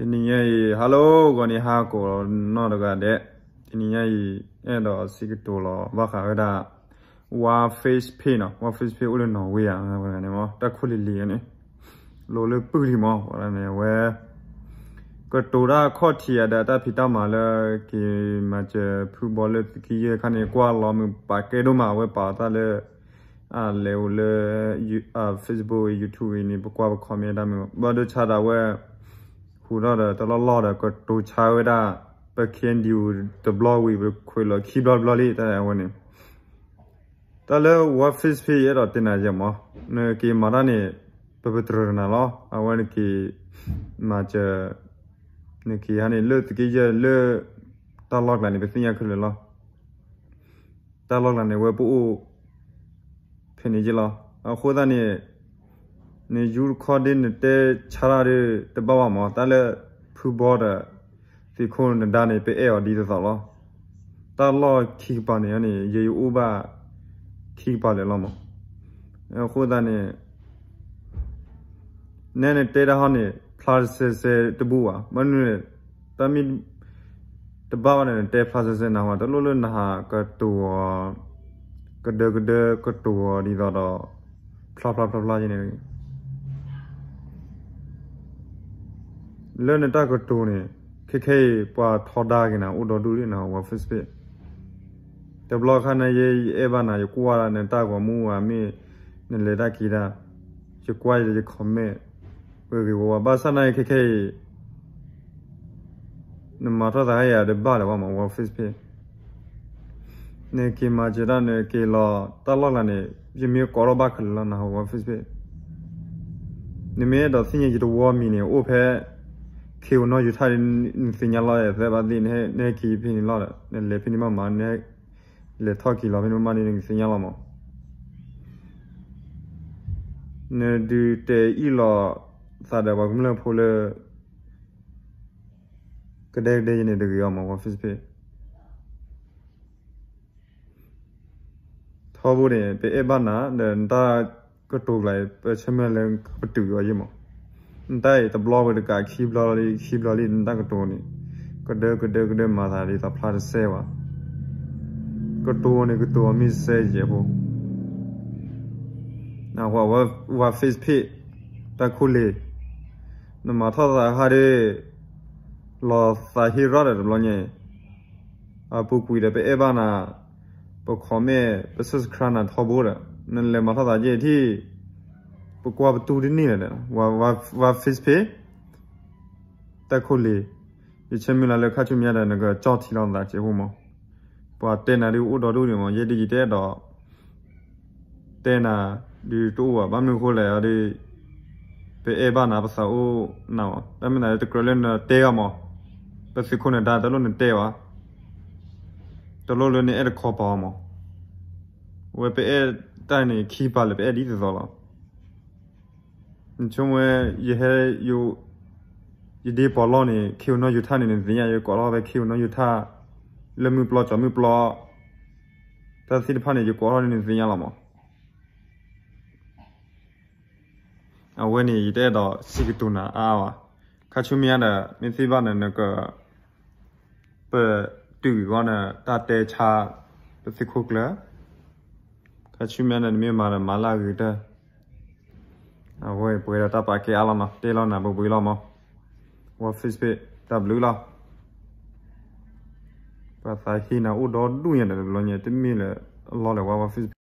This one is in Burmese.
ဒီနေ့ရေဟယ်လိုကိုနေဟာကိုနော်တော့ကတဲ့ဒီနေ့ရေအဲ့တော့စီကတိုလောဘာခါရတာဝါ face pay နော်ဝါ face pay ဦးလို့နော်ဝေးရဘာလဲမောတက်ခုလီလီနေလိုလေပူလီမောဘာလဲဝဲကတိုရာခေါတီရတာတဖီတမှာလဲကီမချဖူဘောလကီရခနဲ့ကွာလောမပါကေဒိုမှာဝဲပါတာလဲအာလေဦးလေအာ Facebook YouTube နေပကွာပခေါ်မြတာမျိုးဘာတို့ချတာဝဲ ခုတော့တလောလောတော့ကတူချာဝဒါပကင်ဒီတဘလော့ဝီခွေလခီဘလော့ဘလော့လေးတဲ့ဝင်နေတလဲဝတ်ဖစ်ဖီရတော့တင်နေကြမနေကီမာရနေပပထရနာလောအဝန်ကီမာချနေကီဟန်လေတကီရလေတလော့လာနေပစင်ရခလလောတလော့လာနေဝပူဖင်နေကြလောအခုဒါနေ နေယူခေါ်တဲ့တဲ့ချရာတဲ့တပဝမောတလည်းဖူဘောတဲ့ဒီခုန်ဒါနေပဲအော်ဒီသောလောတလောခီပါနေနေရေယူဥပခီပါလေလောမောအခုဒါနေနဲနေတဲတာဟောနေဖလာဆဆတဘူဝမနုနေတမီတဘာဝနဲ့တဲဖလာဆဆနာဝတလို့လို့နာကတူကဒကဒကတူဒီတော့ဖလာဖလာဖလာနေနေ လဲနေတာကတိုနေခေခေပွာထောဒါကနာဥတော်တူရနာဝဖစ်ပစ်တဘလခနာယေအေဘာနာယကွာနေတာကမူဝါမီနလေတာကီရာယကွာယေခမေဝေဝဘာစနာခေခေနမထဒါရတဲ့ဘာလဝမဝဖစ်ပစ်နေကီမာဂျရာနေကီလာတလလနေယမီကောရဘခလနာဝဖစ်ပစ်နိမေတော့စင်ရကြဝမီနေအိုဖဲ ခေဝနော်ယူထားတဲ့စင်ညာလာရဲ့ဇဘာဒီနေနေကီဖင်းလာတဲ့လေဖင်းမမနေလေထောက်ကီလာဖင်းမနေစင်ညာလာမနေဒီတေအီလာသာဒဘာကမလဖိုလေကတဲ့တဲ့နေတကယ်မဝဖစ်ပေထောဘူးတယ်ပေအဘနာဒန်တာကတူလိုက်ပချမလန်ပတူရရမော ได้ตบลอวดกาคีบลอลีคีบลอลีนั่นก็ตัวนี่ก็เดิก็เดิก็เดมาทาลีตาพลาดเซวะก็ตัวนี่ก็ตัวมีเซเยบุนะว่าว่าว่าเฟซเพตะคุเลนมาทอดาฮาเรลอซาฮิรอดลอเนี่ยอาปุกุยเดเปเอบานาปคอเมเปสุสครานาทอบูระนั่นเลยมาทอดาเยที่ ကွာတူရနေတယ်ဝါဝါဝါ face pay တခုလေးရချမလာလက်ခချမြတဲ့ငါကြောက်ထီလောက်တာကျေဖို့မပွာတဲနာဒီဥတော်တို့နေမရေဒီတဲ့တော့တဲနာဒီတိုးဝဘာမျိုးခိုးလဲအဒီပေအဘာနာပစာအိုနော်တမနာတကရလန်တဲရမပစခုနဲ့ဒါတလို့နဲ့တဲဝါတလို့လည်းနဲ့အဲ့ခေါ်ပါမဝေပေတိုင်နေခီပါလေပေဒီသောလား ကျုံဝဲရဟဲယိုယဒီပေါ်လောနေခေနောယူထားနေနေဇင်ရကောလောပဲခေနောယူထားလမှုပလောချမှုပလောတသိဖာနေယကောလောနေဇင်ရလာမအဝဲနေရတဲ့တော့စီကတူနာအာဝခါချုမရတဲ့မင်းစီပါနေကပတူဝနာတတဲချာပစိခုကလာခါ ချုမရတဲ့မြန်မာမာလာရတဲ့ à vậy bữa đó ta phải kia lắm mà tê lo nè bữa bữa lo mà và Facebook ta blue lo và phải khi nào u đó đuôi nhận được lo nhẹ tính mi là lo là qua Facebook